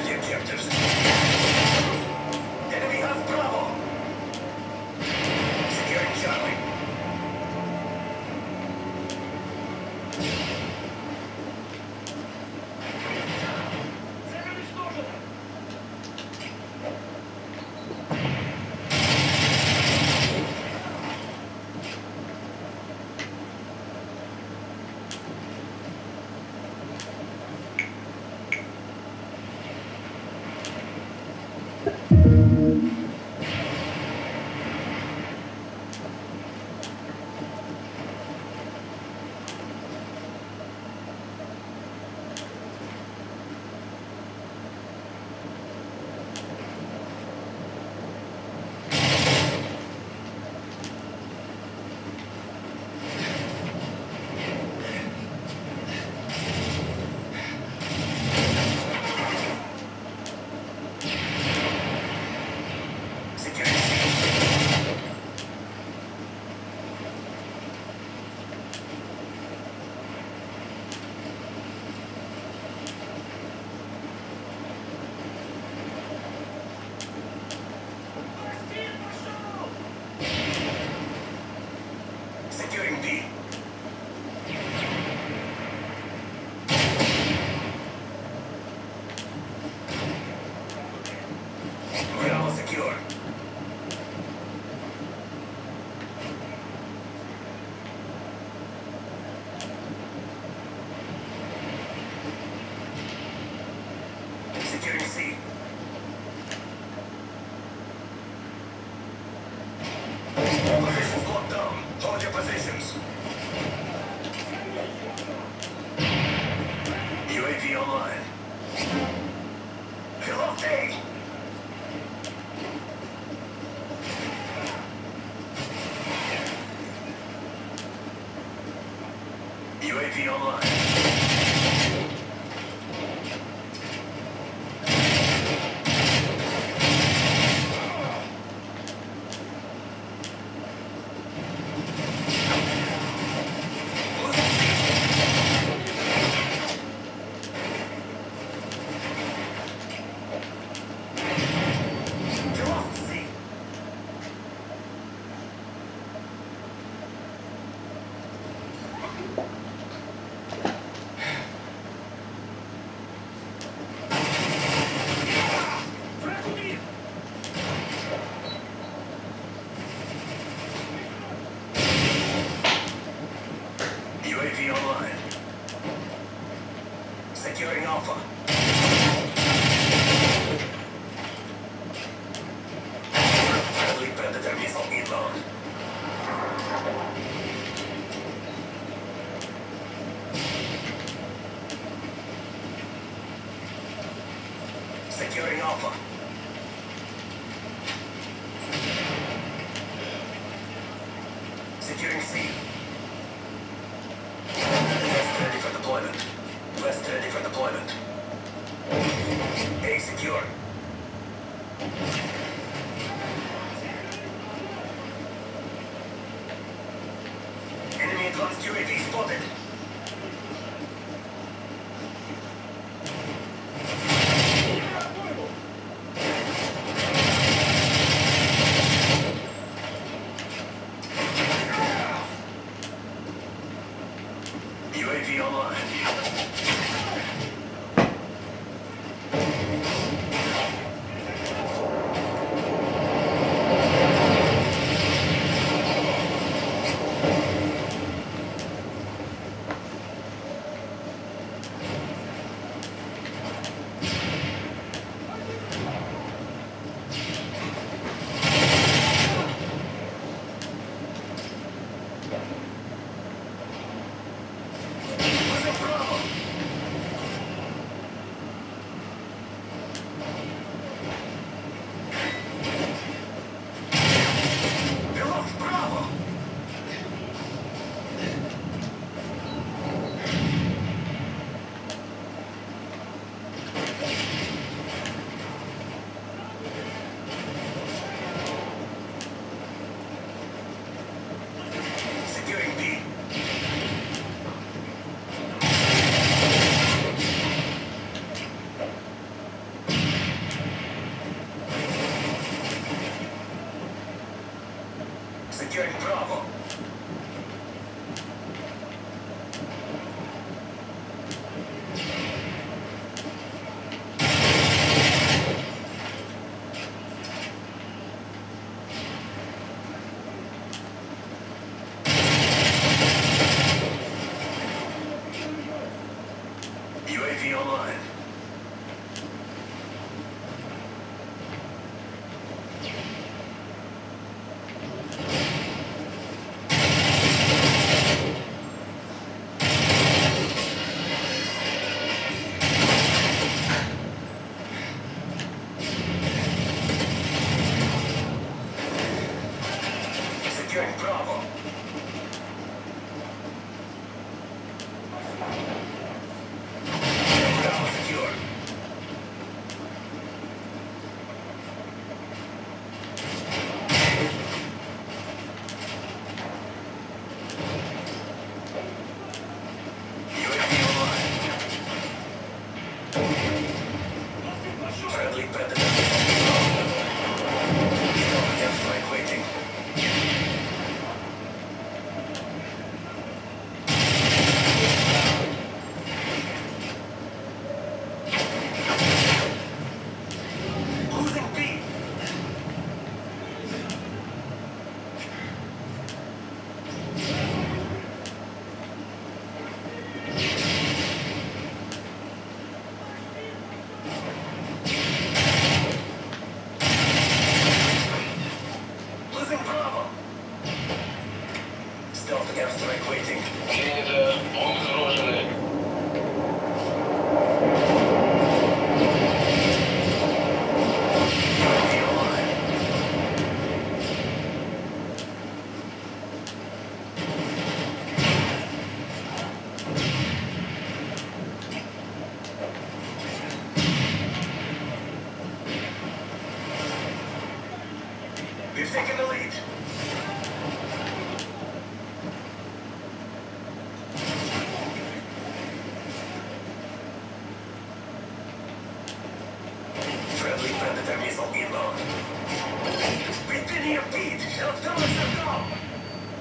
your captors. C. Positions your positions. UAV online. Velocity! UAV online. Securing C. West ready for deployment. West ready for deployment. A secure. Enemy advanced UAV spotted. securing Bravo.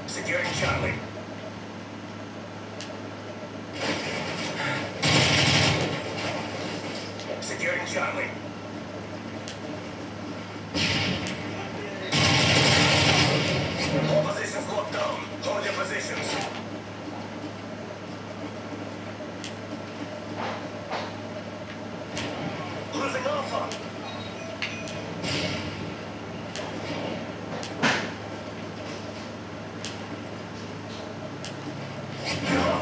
Security Charlie.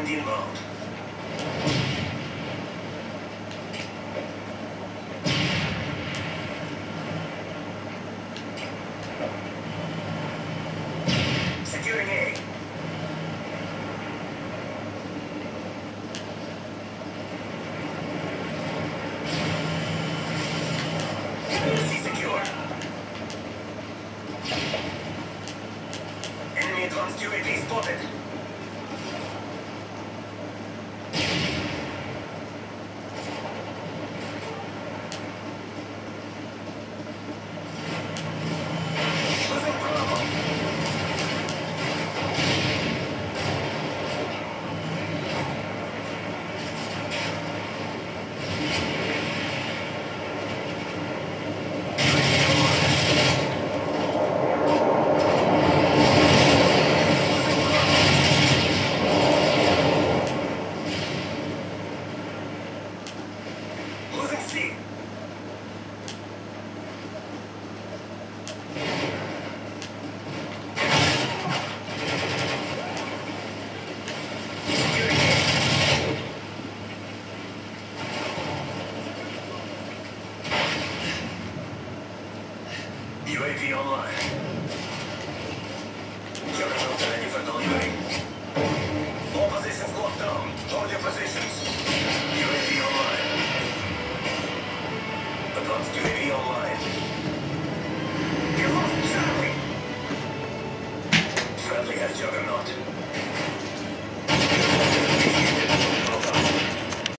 19 mode. Securing A. C. Enemy advanced UAV spotted.